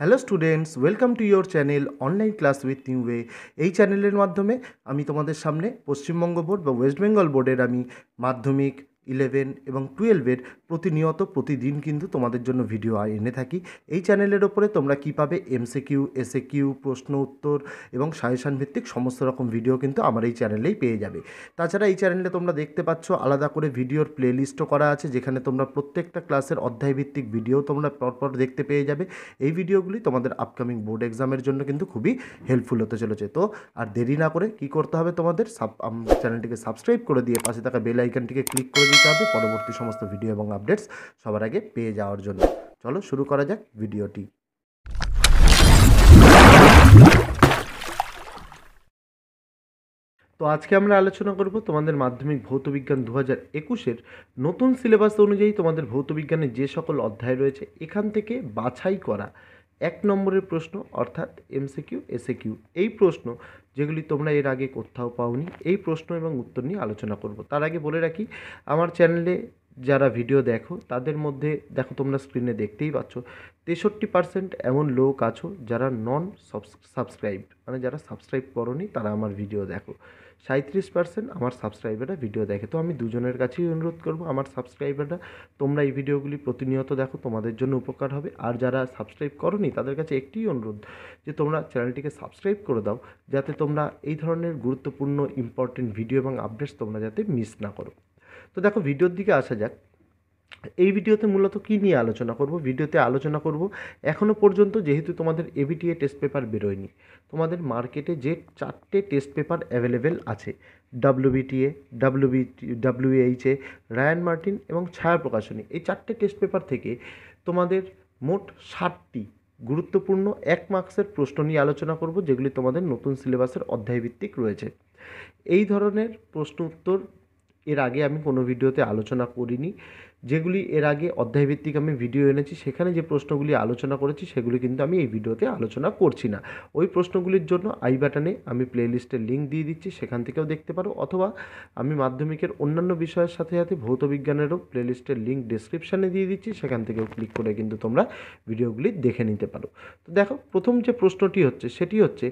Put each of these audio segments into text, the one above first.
Hello students welcome to your channel online class with new way এই চ্যানেলের মাধ্যমে আমি তোমাদের সামনে পশ্চিমবঙ্গ বোর্ড বা ওয়েস্ট বেঙ্গল বোর্ডের আমি মাধ্যমিক ইলেভেন এবং টুয়েলভের প্রতিনিয়ত প্রতিদিন কিন্তু তোমাদের জন্য ভিডিও এনে থাকি। এই চ্যানেলের ওপরে তোমরা কী পাবে? এমসিকিউ এসএ কিউ প্রশ্ন উত্তর এবং সাজেশান ভিত্তিক সমস্ত রকম ভিডিও কিন্তু আমার এই চ্যানেলেই পেয়ে যাবে। তাছাড়া এই চ্যানেলে তোমরা দেখতে পাচ্ছ আলাদা করে ভিডিওর প্লেলিস্টও করা আছে, যেখানে তোমরা প্রত্যেকটা ক্লাসের অধ্যায়ভিত্তিক ভিডিও তোমরা পরপর দেখতে পেয়ে যাবে। এই ভিডিওগুলি তোমাদের আপকামিং বোর্ড এক্সামের জন্য কিন্তু খুবই হেল্পফুল হতে চলেছে। তো আর দেরি না করে কি করতে হবে তোমাদের? সাব চ্যানেলটিকে সাবস্ক্রাইব করে দিয়ে পাশে থাকা বেল আইকনটিকে ক্লিক করে দিতে হবে। পরবর্তী সমস্ত ভিডিও এবং আপডেটস সবার আগে পেয়ে যাওয়ার জন্য। চলো শুরু করা যাক ভিডিওটি তো আজকে আমরা আলোচনা করব তোমাদের মাধ্যমিক ভৌতবিজ্ঞান দু হাজার একুশের নতুন সিলেবাস অনুযায়ী তোমাদের ভৌতবিজ্ঞানের যে সকল অধ্যায় রয়েছে, এখান থেকে বাছাই করা এক নম্বরের প্রশ্ন, অর্থাৎ এমসিকিউ এসএকিউ এই প্রশ্ন যেগুলি তোমরা এর আগে কোথাও পাওনি, এই প্রশ্ন এবং উত্তর নিয়ে আলোচনা করব। তার আগে বলে রাখি, আমার চ্যানেলে যারা ভিডিও দেখো, তাদের মধ্যে, দেখো তোমরা স্ক্রিনে দেখতেই পাচ্ছ, তেষট্টি পার্সেন্ট এমন লোক আছো যারা নন সাবস্ক্রাইব মানে যারা সাবস্ক্রাইব করনি, তারা আমার ভিডিও দেখো। সাঁত্রিশ পার্সেন্ট আমার সাবস্ক্রাইবাররা ভিডিও দেখে। তো আমি দুজনের কাছেই অনুরোধ করব, আমার সাবস্ক্রাইবাররা তোমরা এই ভিডিওগুলি প্রতিনিয়ত দেখো, তোমাদের জন্য উপকার হবে। আর যারা সাবস্ক্রাইব করনি, তাদের কাছে একটি অনুরোধ, যে তোমরা চ্যানেলটিকে সাবস্ক্রাইব করে দাও, যাতে তোমরা এই ধরনের গুরুত্বপূর্ণ ইম্পর্টেন্ট ভিডিও এবং আপডেটস তোমরা যাতে মিস না করো। তো দেখো ভিডিওর দিকে আসা যাক। এই ভিডিওতে মূলত কী নিয়ে আলোচনা করব? ভিডিওতে আলোচনা করব এখনও পর্যন্ত যেহেতু তোমাদের এবিটিএ টেস্ট পেপার বেরোয়নি, তোমাদের মার্কেটে যে চারটে টেস্ট পেপার অ্যাভেলেবেল আছে WBTA WB WHA Ray and Martin এবং ছায়া প্রকাশনী এই চারটে টেস্ট পেপার থেকে তোমাদের মোট ষাটটি গুরুত্বপূর্ণ এক মার্কসের প্রশ্ন নিয়ে আলোচনা করব, যেগুলি তোমাদের নতুন সিলেবাসের অধ্যায়ভিত্তিক রয়েছে। এই ধরনের প্রশ্ন উত্তর এর আগে আমি কোনো ভিডিওতে আলোচনা করিনি। যেগুলি এর আগে অধ্যায়ভিত্তিক আমি ভিডিও এনেছি, সেখানে যে প্রশ্নগুলি আলোচনা করেছি, সেগুলি কিন্তু আমি এই ভিডিওতে আলোচনা করছি না। ওই প্রশ্নগুলির জন্য আই বাটনে আমি প্লেলিস্টের লিঙ্ক দিয়ে দিচ্ছি, সেখান থেকেও দেখতে পারো। অথবা আমি মাধ্যমিকের অন্যান্য বিষয়ের সাথে সাথে ভৌত বিজ্ঞানেরও প্লেলিস্টের লিঙ্ক ডিসক্রিপশানে দিয়ে দিচ্ছি, সেখান থেকেও ক্লিক করে কিন্তু তোমরা ভিডিওগুলি দেখে নিতে পারো। তো দেখো, প্রথম যে প্রশ্নটি হচ্ছে, সেটি হচ্ছে,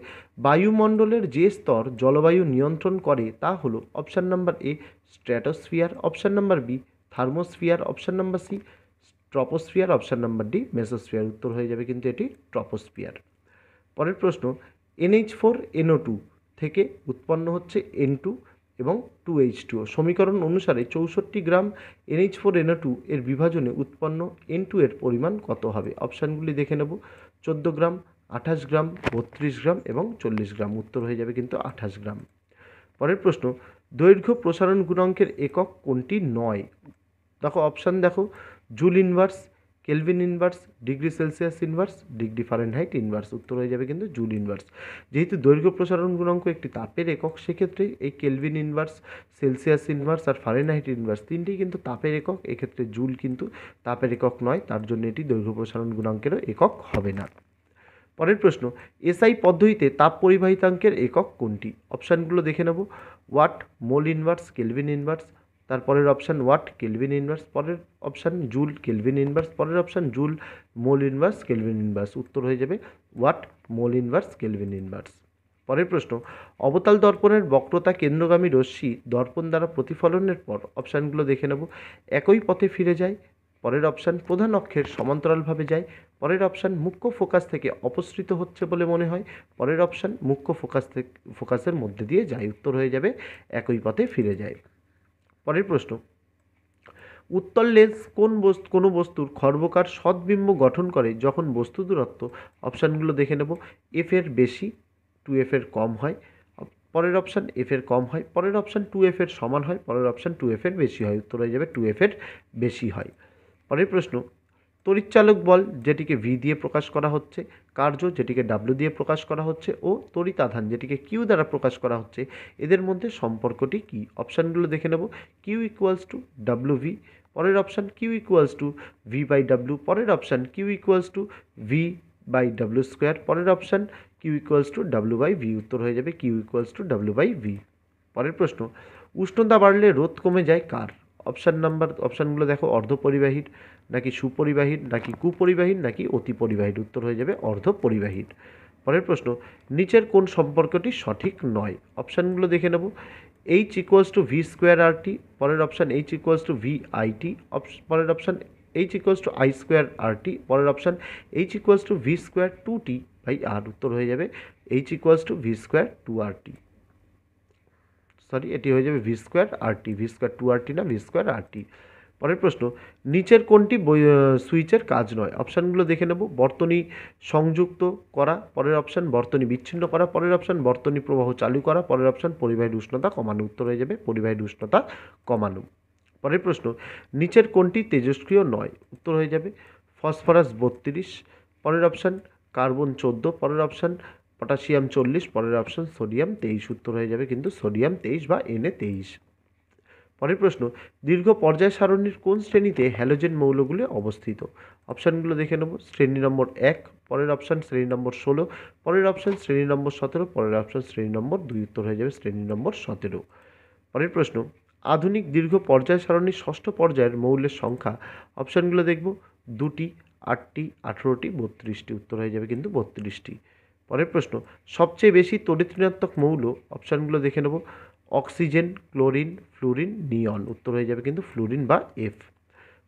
বায়ুমণ্ডলের যে স্তর জলবায়ু নিয়ন্ত্রণ করে তা হলো option number A stratosphere option number B thermosphere option number C, troposphere option number D, mesosphere উত্তর হয়ে যাবে কিন্তু এটি ট্রপোস্ফিয়ার। পরের প্রশ্ন, এনএইচ ফোর, এনও টু থেকে উৎপন্ন হচ্ছে এন টু এবং টু এইচ টু সমীকরণ অনুসারে চৌষট্টি gram NH four, NO two এর বিভাজনে উৎপন্ন এন টু এর পরিমাণ কত হবে? অপশানগুলি দেখে নেব। চোদ্দ গ্রাম, আঠাশ গ্রাম, বত্রিশ গ্রাম এবং চল্লিশ গ্রাম উত্তর হয়ে যাবে কিন্তু আঠাশ গ্রাম। পরের প্রশ্ন, দৈর্ঘ্য প্রসারণ গুণাঙ্কের একক কোনটি? নয়। দেখো অপশান দেখো joule inverse kelvin inverse degree celsius inverse degree fahrenheit inverse উত্তর হয়ে যাবে কিন্তু জুল ইনভার্স যেহেতু দৈর্ঘ্য প্রসারণ গুণাঙ্ক একটি তাপের একক, সেক্ষেত্রে এই কেলভিন ইনভার্স সেলসিয়াস ইনভার্স আর ফারেনহাইট ইনভার্স তিনটি কিন্তু তাপের একক, এক্ষেত্রে জুল কিন্তু তাপের একক নয়, তার জন্য এটি দৈর্ঘ্য প্রসারণ গুণাঙ্কেরও একক হবে না। পরের প্রশ্ন এসআই পদ্ধতিতে তাপ পরিবাহিতাঙ্কের একক কোনটি? অপশানগুলো দেখে নেব। Watt mole inverse kelvin inverse তারপরের অপশান ওয়াট কেলভিন ইনভার্স পরের অপশান জুল কেলভিন ইনভার্স পরের option joule mole inverse kelvin inverse উত্তর হয়ে যাবে watt mole inverse kelvin inverse পরের প্রশ্ন, অবতাল দর্পণের বক্রতা কেন্দ্রগামী রশ্মি দর্পণ দ্বারা প্রতিফলনের পর অপশানগুলো দেখে নেব। একই পথে ফিরে যায়, পরের অপশান প্রধান অক্ষের সমান্তরালভাবে যায়, পরের অপশান মুখ্য ফোকাস থেকে অপসৃত হচ্ছে বলে মনে হয়, পরের অপশান মুখ্য ফোকাস থেকে ফোকাসের মধ্যে দিয়ে যায়। উত্তর হয়ে যাবে, একই পথে ফিরে যায়। পরের প্রশ্ন। উত্তল লেন্স কোন বস্তু কোনো বস্তুর খর্বকার সদ্বিম্ব গঠন করে যখন বস্তু দূরত্ব? অপশানগুলো দেখে নেব। এফ এর বেশি টু এফ এর কম হয়। পরের অপশান এফ এর কম হয়। পরের অপশান টু এফ এর সমান হয়। পরের অপশান টু এফ এর বেশি হয়। উত্তর হয়ে যাবে টু এফ এর বেশি হয়। পরের প্রশ্ন তড়িৎচালক বল যেটিকে ভি দিয়ে প্রকাশ করা হচ্ছে, কার্য যেটিকে ডাব্লিউ দিয়ে প্রকাশ করা হচ্ছে ও তড়িতাধান যেটিকে কিউ দ্বারা প্রকাশ করা হচ্ছে। এদের মধ্যে সম্পর্কটি কী? অপশানগুলো দেখে নেব। Q equals to W V পরের option Q equals to V by W পরের option Q equals to V by W square পরের option Q equals to W by V উত্তর হয়ে যাবে Q equals to W by V পরের প্রশ্ন, উষ্ণতা বাড়লে রোদ কমে যায় কার? অপশান নাম্বার অপশানগুলো দেখো, অর্ধপরিবাহীর নাকি সুপরিবাহীর, নাকি কুপরিবাহীর, নাকি অতি পরিবাহীর উত্তর হয়ে যাবে অর্ধপরিবাহীর। পরের প্রশ্ন, নিচের কোন সম্পর্কটি সঠিক নয়? অপশানগুলো দেখে নেব। H equals to V square R T পরের option H equals to V I T পরের option H equals to I square R T পরের option H equals to V square two T by R উত্তর হয়ে যাবে H equals to V square two R T sorry, এটি হয়ে যাবে V square R T V square two R T না V square R T পরের প্রশ্ন, নিচের কোনটি সুইচের কাজ নয়? অপশানগুলো দেখে নেব, বর্তনী সংযুক্ত করা, পরের অপশান বর্তনী বিচ্ছিন্ন করা, পরের অপশান বর্তনী প্রবাহ চালু করা, পরের অপশান পরিবাহীর উষ্ণতা কমানো, উত্তর হয়ে যাবে পরিবাহীর উষ্ণতা কমানো। পরের প্রশ্ন, নিচের কোনটি তেজস্ক্রিয় নয়? উত্তর হয়ে যাবে ফসফরাস বত্রিশ, পরের অপশান কার্বন চোদ্দ, পরের অপশান পটাশিয়াম চল্লিশ, পরের অপশান সোডিয়াম তেইশ, উত্তর হয়ে যাবে কিন্তু সোডিয়াম তেইশ বা এনএ তেইশ। পরের প্রশ্ন, দীর্ঘ পর্যায় সারণীর কোন শ্রেণীতে হ্যালোজেন মৌলগুলি অবস্থিত? অপশানগুলো দেখে নেব, শ্রেণি নম্বর এক, পরের অপশান শ্রেণি নম্বর ষোলো, পরের অপশান শ্রেণি নম্বর সতেরো, পরের অপশান শ্রেণি নম্বর দুই, উত্তর হয়ে যাবে শ্রেণি নম্বর সতেরো। পরের প্রশ্ন, আধুনিক দীর্ঘ পর্যায় সারণীর ষষ্ঠ পর্যায়ের মৌলের সংখ্যা? অপশানগুলো দেখব, দুটি, আটটি, আঠেরোটি, বত্রিশটি, উত্তর হয়ে যাবে কিন্তু বত্রিশটি। পরের প্রশ্ন, সবচেয়ে বেশি তড়িৎ ঋণাত্মক মৌল, অপশানগুলো দেখে নেব, অক্সিজেন, ক্লোরিন, ফ্লুরিন, নিয়ন, উত্তর হয়ে যাবে কিন্তু ফ্লুরিন বা এফ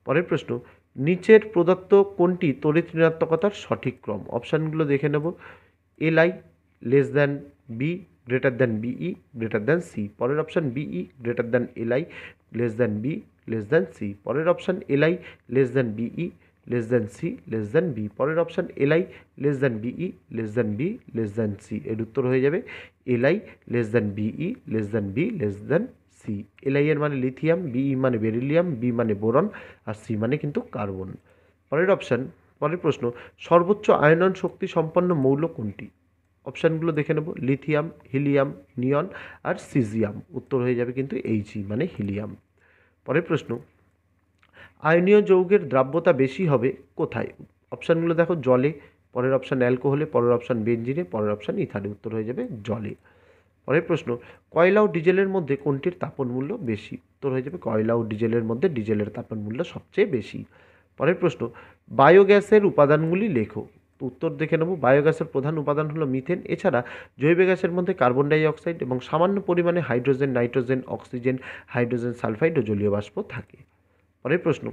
পরের প্রশ্ন, নিচের প্রদত্ত কোনটি তড়িৎ ঋণাত্মকতার সঠিক ক্রম? অপশানগুলো দেখে নেব Li less than B greater than Be greater than C পরের option Be greater than Li less than B less than C পরের option Li less than Be less than C less than B পরের option Li less than Be less than B less than C এর উত্তর হয়ে যাবে Li less than Be less than B less than C Li এর মানে lithium Be মানে beryllium B মানে boron আর সি মানে কিন্তু কার্বন পরের অপশান পরের প্রশ্ন, সর্বোচ্চ আয়নন শক্তি সম্পন্ন মৌল কোনটি? অপশানগুলো দেখে নেব লিথিয়াম হিলিয়াম নিয়ন আর সিজিয়াম উত্তর হয়ে যাবে কিন্তু এইচই মানে হিলিয়াম পরের প্রশ্ন আয়নীয় যৌগের দ্রাব্যতা বেশি হবে কোথায়? অপশানগুলো দেখো, জলে, পরের অপশান অ্যালকোহলে, পরের অপশান বেঞ্জিনে পরের অপশান ইথানে। উত্তর হয়ে যাবে জলে। পরের প্রশ্ন, কয়লা ও ডিজেলের মধ্যে কোনটির তাপন মূল্য বেশি? উত্তর হয়ে যাবে কয়লা ও ডিজেলের মধ্যে ডিজেলের তাপন মূল্য সবচেয়ে বেশি। পরের প্রশ্ন, বায়োগ্যাসের উপাদানগুলি লেখো। উত্তর দেখে নেব, বায়োগ্যাসের প্রধান উপাদান হলো মিথেন। এছাড়া জৈব গ্যাসের মধ্যে কার্বন ডাই অক্সাইড এবং সামান্য পরিমাণে hydrogen, nitrogen, oxygen, hydrogen sulphide ও জলীয় বাষ্প থাকে। পরের প্রশ্ন,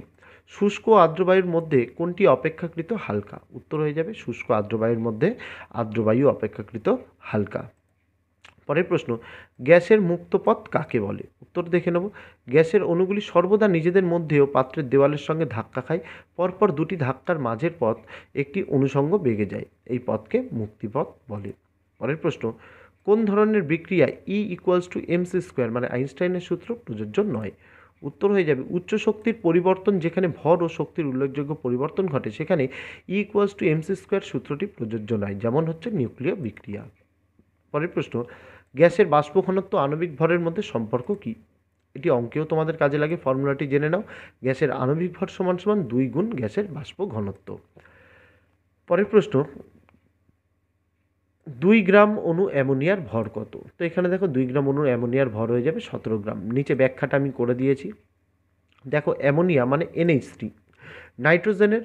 শুষ্ক আর্দ্রবায়ুর মধ্যে কোনটি অপেক্ষাকৃত হালকা? উত্তর হয়ে যাবে শুষ্ক আর্দ্রবায়ুর মধ্যে আর্দ্রবায়ু অপেক্ষাকৃত হালকা। পরের প্রশ্ন, গ্যাসের মুক্ত পথ কাকে বলে? উত্তর দেখে নেব, গ্যাসের অণুগুলি সর্বদা নিজেদের মধ্যেও পাত্রের দেওয়ালের সঙ্গে ধাক্কা খায়, পরপর দুটি ধাক্কার মাঝের পথ একটি অনুষঙ্গ বেগে যায়, এই পথকে মুক্তিপথ বলে। পরের প্রশ্ন, কোন ধরনের বিক্রিয়া E equals to M C square মানে আইনস্টাইনের সূত্র প্রযোজ্য নয়? উত্তর হয়ে যাবে। উচ্চ শক্তির পরিবর্তন যেখানে ভর ও শক্তির উল্লেখযোগ্য পরিবর্তন ঘটে, সেখানে E equals to M C square সূত্রটি প্রযোজ্য নয়। যেমন হচ্ছে নিউক্লিয় বিক্রিয়া। পরের প্রশ্ন, গ্যাসের বাষ্প ঘনত্ব আণবিক ভরের মধ্যে সম্পর্ক কি? এটি অঙ্কেও তোমাদের কাজে লাগে, ফর্মুলাটি জেনে নাও। গ্যাসের আণবিক ভর সমান সমান দুই গুণ গ্যাসের বাষ্প ঘনত্ব পরের প্রশ্ন দুই গ্রাম অণু অ্যামোনিয়ার ভর কত? তো এখানে দেখো দুই গ্রাম অণু অ্যামোনিয়ার ভর হয়ে যাবে সতেরো গ্রাম। নিচে ব্যাখ্যাটা আমি করে দিয়েছি। দেখো অ্যামোনিয়া মানে এনএইচ থ্রি নাইট্রোজেনের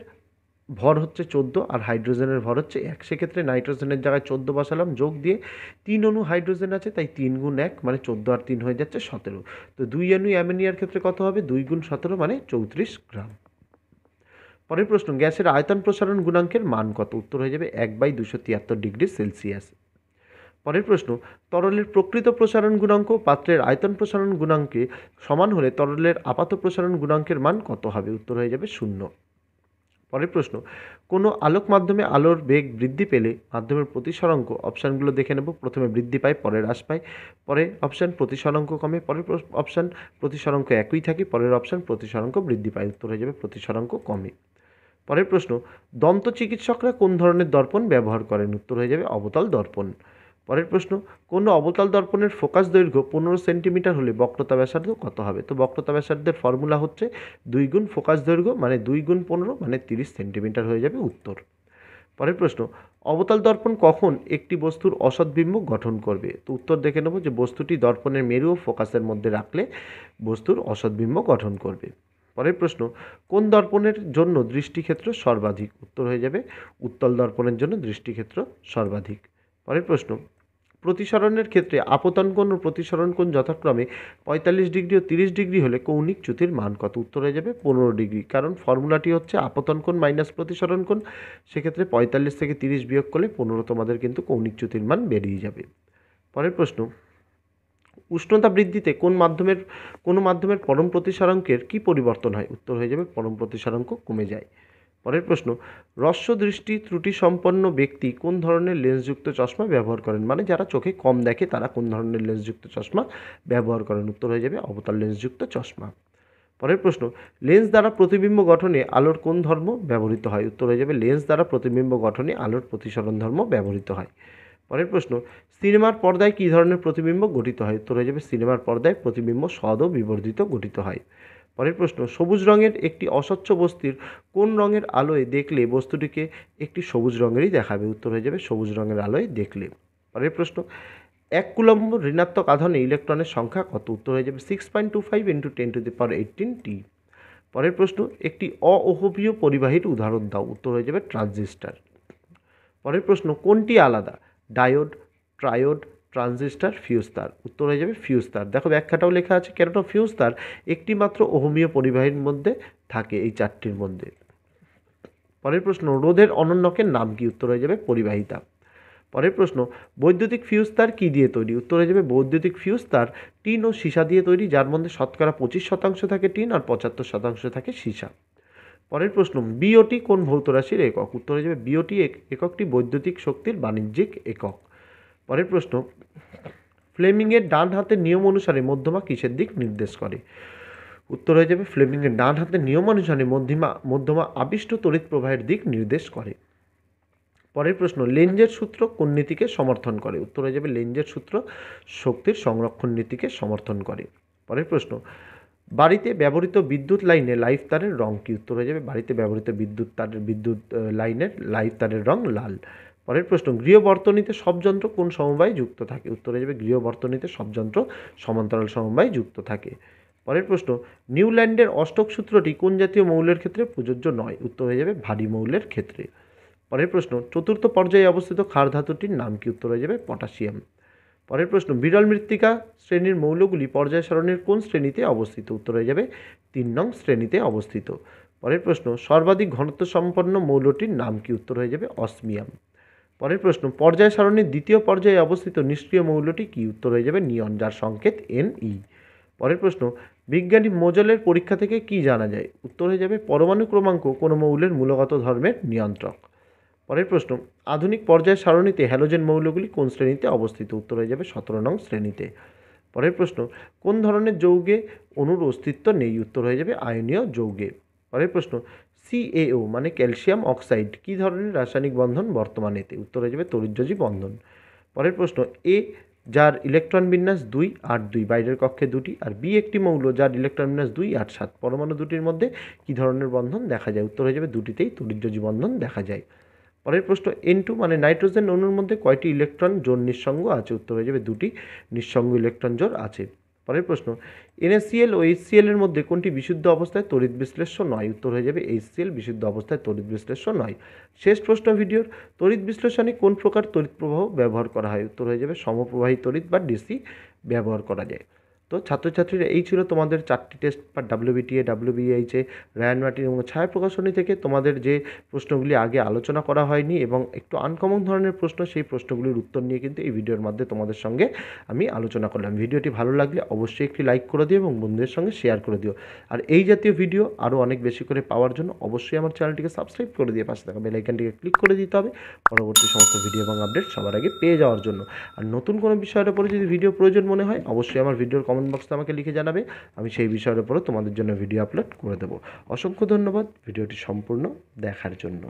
ভর হচ্ছে চোদ্দ আর হাইড্রোজেনের ভর হচ্ছে এক। সেক্ষেত্রে নাইট্রোজেনের জায়গায় চোদ্দ বসালাম, যোগ দিয়ে তিন অণু হাইড্রোজেন আছে, তাই তিন গুণ এক মানে চোদ্দ আর তিন হয়ে যাচ্ছে সতেরো। তো দুই অণু অ্যামোনিয়ার ক্ষেত্রে কত হবে? দুই গুণ সতেরো মানে চৌত্রিশ গ্রাম। পরের প্রশ্ন, গ্যাসের আয়তন প্রসারণ গুণাঙ্কের মান কত? উত্তর হয়ে যাবে এক বাই দুশো তিয়াত্তর ডিগ্রি সেলসিয়াস। পরের প্রশ্ন, তরলের প্রকৃত প্রসারণ গুণাঙ্ক পাত্রের আয়তন প্রসারণ গুণাঙ্কে সমান হলে তরলের আপাত প্রসারণ গুণাঙ্কের মান কত হবে? উত্তর হয়ে যাবে শূন্য। পরের প্রশ্ন, কোনো আলোক মাধ্যমে আলোর বেগ বৃদ্ধি পেলে মাধ্যমের প্রতিসরাঙ্ক, অপশানগুলো দেখে নেব। প্রথমে বৃদ্ধি পায়, পরে হ্রাস পায়, পরে অপশান প্রতিসরাঙ্ক কমে, পরের অপশান প্রতিসরাঙ্ক একই থাকে, পরের অপশান প্রতিসরাঙ্ক বৃদ্ধি পায়, উত্তর হয়ে যাবে প্রতিসরাঙ্ক কমে। পরের প্রশ্ন, দন্ত চিকিৎসকরা কোন ধরনের দর্পণ ব্যবহার করেন? উত্তর হয়ে যাবে, অবতল দর্পণ। পরের প্রশ্ন, কোনো অবতল দর্পণের ফোকাস দৈর্ঘ্য পনেরো সেন্টিমিটার হলে বক্রতা ব্যাসার্ধ কত হবে? তো বক্রতা ব্যাসার্ধের ফর্মুলা হচ্ছে দুই গুণ ফোকাস দৈর্ঘ্য মানে দুই গুণ পনেরো মানে তিরিশ সেন্টিমিটার হয়ে যাবে উত্তর। পরের প্রশ্ন, অবতল দর্পণ কখন একটি বস্তুর অসৎবিম্ব গঠন করবে? তো উত্তর দেখে নেব যে বস্তুটি দর্পণের মেরু ও ফোকাসের মধ্যে রাখলে বস্তুর অসৎবিম্ব গঠন করবে। পরের প্রশ্ন, কোন দর্পণের জন্য দৃষ্টিক্ষেত্র সর্বাধিক? উত্তর হয়ে যাবে, উত্তল দর্পণের জন্য দৃষ্টিক্ষেত্র সর্বাধিক। পরের প্রশ্ন, প্রতিসরণের ক্ষেত্রে আপতন কোণ ও প্রতিসরণ কোণ যথাক্রমে পঁয়তাল্লিশ ডিগ্রি ও তিরিশ ডিগ্রি হলে কৌণিক চ্যুতির মান কত? উত্তর হয়ে যাবে, পনেরো ডিগ্রি। কারণ ফর্মুলাটি হচ্ছে আপতন কোণ মাইনাস প্রতিসরণ কোণ। সেক্ষেত্রে পঁয়তাল্লিশ থেকে তিরিশ বিয়োগ করলে পনেরো তোমাদের কিন্তু কৌণিক চ্যুতির মান বেরিয়ে যাবে। পরের প্রশ্ন উষ্ণতা বৃদ্ধিতে কোন মাধ্যমের, কোনো মাধ্যমের পরম প্রতিসারাঙ্কের কী পরিবর্তন হয়? উত্তর হয়ে যাবে, পরম প্রতিসারাঙ্ক কমে যায়। পরের প্রশ্ন হ্রস্ব দৃষ্টি ত্রুটি সম্পন্ন ব্যক্তি কোন ধরনের লেন্সযুক্ত চশমা ব্যবহার করেন? মানে যারা চোখে কম দেখে, তারা কোন ধরনের লেন্সযুক্ত চশমা ব্যবহার করেন? উত্তর হয়ে যাবে, অবতার লেন্সযুক্ত চশমা। পরের প্রশ্ন, লেন্স দ্বারা প্রতিবিম্ব গঠনে আলোর কোন ধর্ম ব্যবহৃত হয়? উত্তর হয়ে যাবে, লেন্স দ্বারা প্রতিবিম্ব গঠনে আলোর প্রতিসরণ ধর্ম ব্যবহৃত হয়। পরের প্রশ্ন, সিনেমার পর্দায় কী ধরনের প্রতিবিম্ব গঠিত হয়? হয়ে যাবে, সিনেমার পর্দায় প্রতিবিম্ব সদ বিবর্ধিত গঠিত হয়। পরের প্রশ্ন, সবুজ রঙের একটি অস্বচ্ছ বস্তুর কোন রঙের আলোয় দেখলে বস্তুটিকে একটি সবুজ রঙেরই দেখাবে? উত্তর হয়ে যাবে, সবুজ রঙের আলোয় দেখলে। পরের প্রশ্ন, এক কুলম্ব ঋণাত্মক আধানে ইলেকট্রনের সংখ্যা কত? উত্তর হয়ে যাবে six point two five into ten to the power eighteen টি পরের প্রশ্ন, একটি অওহবীয় পরিবাহীর উদাহরণ দাও। উত্তর হয়ে যাবে, ট্রানজিস্টার। পরের প্রশ্ন, কোনটি আলাদা? ডায়োড, ট্রায়োড, ট্রানজিস্টার ফিউজ তার উত্তর হয়ে যাবে ফিউজ তার দেখো ব্যাখ্যাটাও লেখা আছে, কেননা ফিউজ তার একটি মাত্র ওহমীয় পরিবাহীর মধ্যে থাকে এই চারটির মধ্যে। পরের প্রশ্ন, রোধের অনন্যকের নাম কি? উত্তর হয়ে যাবে পরিবাহিতা। পরের প্রশ্ন, বৈদ্যুতিক ফিউজ তার কী দিয়ে তৈরি? উত্তর হয়ে যাবে বৈদ্যুতিক ফিউজ তার টিন ও সীসা দিয়ে তৈরি, যার মধ্যে শতকরা পঁচিশ শতাংশ থাকে টিন আর পঁচাত্তর শতাংশ থাকে সীসা। পরের প্রশ্ন বিওটি কোন ভৌত রাশির একক? উত্তর হয়ে যাবে বিওটি এককটি বৈদ্যুতিক শক্তির বাণিজ্যিক একক। পরের প্রশ্ন, ফ্লেমিংয়ের ডান হাতের নিয়ম অনুসারে মধ্যমা কিসের দিক নির্দেশ করে? উত্তর হয়ে যাবে, ফ্লেমিংয়ের ডান হাতের নিয়ম অনুসারে মধ্যমা মধ্যমা আবিষ্ট তড়িৎ প্রবাহের দিক নির্দেশ করে। পরের প্রশ্ন লেঞ্জের সূত্র কোন নীতিকে সমর্থন করে? উত্তর হয়ে যাবে লেঞ্জের সূত্র শক্তির সংরক্ষণ নীতিকে সমর্থন করে। পরের প্রশ্ন বাড়িতে ব্যবহৃত বিদ্যুৎ লাইনে লাইফ তারের রং কি উত্তর হয়ে যাবে? বাড়িতে ব্যবহৃত বিদ্যুৎ তারের বিদ্যুৎ লাইনের লাইফ তারের রং লাল। পরের প্রশ্ন গৃহবর্তনীতে সব যন্ত্র কোন সমবায়ে যুক্ত থাকে? উত্তর হয়ে যাবে গৃহবর্তনীতে সব যন্ত্র সমান্তরাল সমবায় যুক্ত থাকে। পরের প্রশ্ন, নিউল্যান্ডের অষ্টক সূত্রটি কোন জাতীয় মৌলের ক্ষেত্রে প্রযোজ্য নয়? উত্তর হয়ে যাবে, ভারী মৌলের ক্ষেত্রে। পরের প্রশ্ন, চতুর্থ পর্যায়ে অবস্থিত ক্ষার ধাতুটির নাম কি? উত্তর হয়ে যাবে, পটাশিয়াম। পরের প্রশ্ন, বিরল মৃত্তিকা শ্রেণির মৌলগুলি পর্যায় সারণীর কোন শ্রেণীতে অবস্থিত? উত্তর হয়ে যাবে, তিন নং শ্রেণীতে অবস্থিত। পরের প্রশ্ন, সর্বাধিক ঘনত্ব সম্পন্ন মৌলটির নাম কি? উত্তর হয়ে যাবে, অসমিয়াম। পরের প্রশ্ন, পর্যায় সারণীর দ্বিতীয় পর্যায়ে অবস্থিত নিষ্ক্রিয় মৌলটি কি? উত্তর হয়ে যাবে, নিয়ন, যার সংকেত এন ই পরের প্রশ্ন, বিজ্ঞানী মোজলের পরীক্ষা থেকে কি জানা যায়? উত্তর হয়ে যাবে, পরমাণু ক্রমাঙ্ক কোনো মৌলের মূলগত ধর্মের নিয়ন্ত্রক। পরের প্রশ্ন, আধুনিক পর্যায় সারণীতে হ্যালোজেন মৌলগুলি কোন শ্রেণীতে অবস্থিত? উত্তর হয়ে যাবে সতেরো নং শ্রেণীতে। পরের প্রশ্ন, কোন ধরনের যৌগে অণুর অস্তিত্ব নেই? উত্তর হয়ে যাবে আয়নীয় যৌগে। পরের প্রশ্ন সিএও মানে ক্যালসিয়াম অক্সাইড, কী ধরনের রাসায়নিক বন্ধন বর্তমানে এতে উত্তর হয়ে যাবে তরিজ্যোজি বন্ধন। পরের প্রশ্ন এ যার ইলেকট্রন বিন্যাস দুই, আট দুই, বাইরের কক্ষে দুটি, আর বি একটি মৌল যার ইলেকট্রন বিন্যাস দুই, আট সাত, পরমাণু দুটির মধ্যে কী ধরনের বন্ধন দেখা যায়? উত্তর হয়ে যাবে দুটিতেই তরিজ্যোজি বন্ধন দেখা যায়। পরের প্রশ্ন এন টু মানে নাইট্রোজেন অণুর মধ্যে কয়টি ইলেকট্রন জোর নিঃসঙ্গ আছে? উত্তর হয়ে যাবে দুটি, নিঃসঙ্গ ইলেকট্রন জোর আছে। পরের প্রশ্ন এনএসিএল ও এইচসিএল এর মধ্যে কোনটি বিশুদ্ধ অবস্থায় তড়িৎ বিশ্লেষ্য নয়? উত্তর হয়ে যাবে এইচসিএল বিশুদ্ধ অবস্থায় তড়িৎ বিশ্লেষ্য নয়। শেষ প্রশ্ন ভিডিওর, তড়িৎ বিশ্লেষণে কোন প্রকার তড়িৎ প্রবাহ ব্যবহার করা হয়? উত্তর হয়ে যাবে সমপ্রবাহী তড়িৎ বা ডিসি ব্যবহার করা যায়। তো ছাত্রছাত্রীরা এই ছিল তোমাদের চারটি টেস্ট বা ডাব্লিউবিটিএ ডাব্লিউবিএইচে রায়ান মার্টিন এবং ছায়া প্রকাশনী থেকে তোমাদের যে প্রশ্নগুলি আগে আলোচনা করা হয়নি এবং একটু আনকমন ধরনের প্রশ্ন, সেই প্রশ্নগুলির উত্তর নিয়ে কিন্তু এই ভিডিওর মাধ্যমে তোমাদের সঙ্গে আমি আলোচনা করলাম। ভিডিওটি ভালো লাগলে অবশ্যই একটি লাইক করে দিও এবং বন্ধুদের সঙ্গে শেয়ার করে দিও। আর এই জাতীয় ভিডিও আরও অনেক বেশি করে পাওয়ার জন্য অবশ্যই আমার চ্যানেলটিকে সাবস্ক্রাইব করে দিয়ে পাশে থাকা বেলাইকানটিকে ক্লিক করে দিতে হবে। পরবর্তী সমস্ত ভিডিও এবং আপডেট সবার আগে পেয়ে যাওয়ার জন্য। আর নতুন কোনো বিষয়ের উপরে যদি ভিডিও প্রয়োজন মনে হয়, অবশ্যই আমার ভিডিওর কমেন্ট বক্সে আমাকে লিখে জানাবে। আমি সেই বিষয়ের উপরও তোমাদের জন্য ভিডিও আপলোড করে দেবো। অসংখ্য ধন্যবাদ। ভিডিওটি সম্পূর্ণ দেখার জন্য।